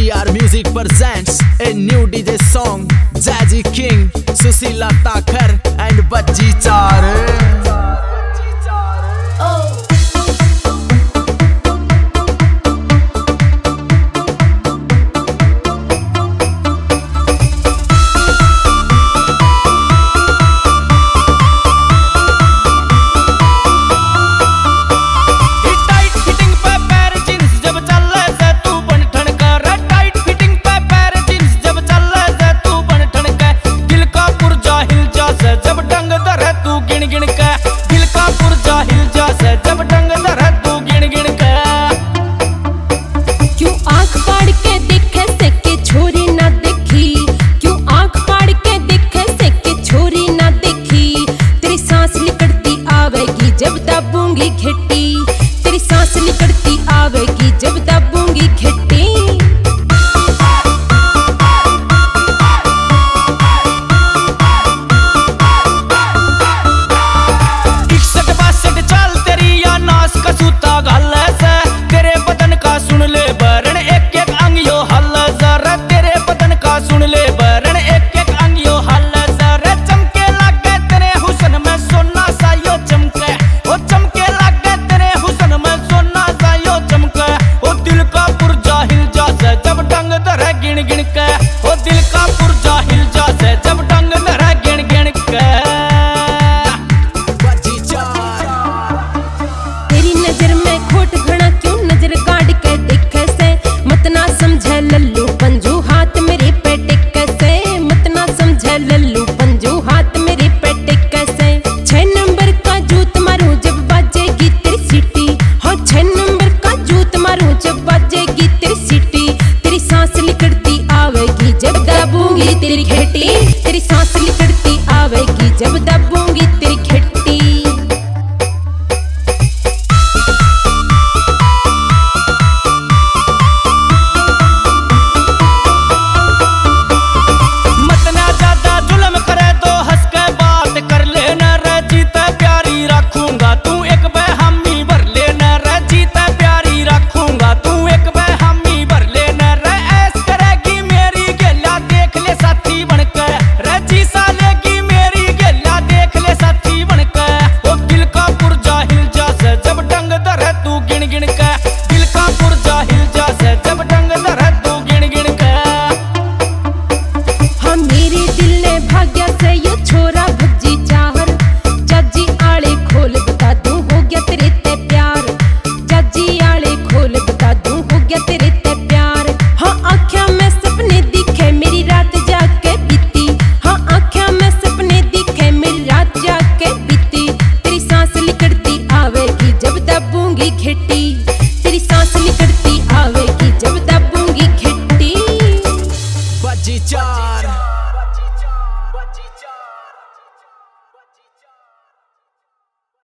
T.R. Music presents a new DJ song, Jazzy King, Susila Thakur and Bajji Chare. तेरी घेटी तेरी सांस ली चढ़ती आवेगी। जब दबूँगी दबूँगी घिट्टी तेरी सांस निकलती आवेगी जब दबूँगी घिट्टी बजी चार।